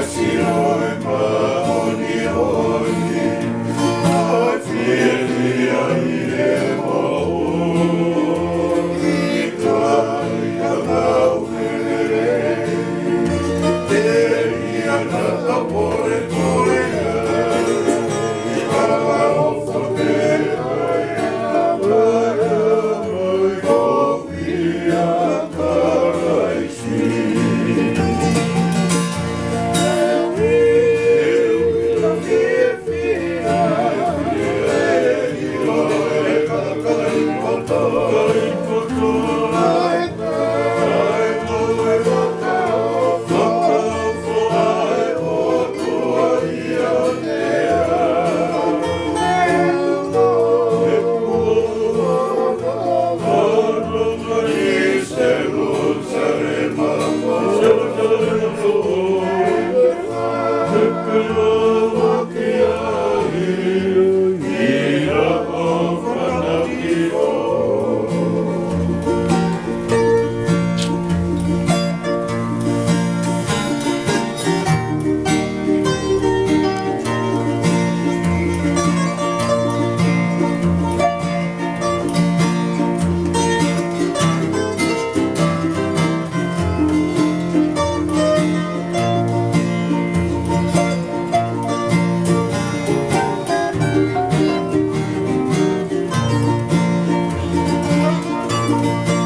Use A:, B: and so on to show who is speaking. A: mercy. thank you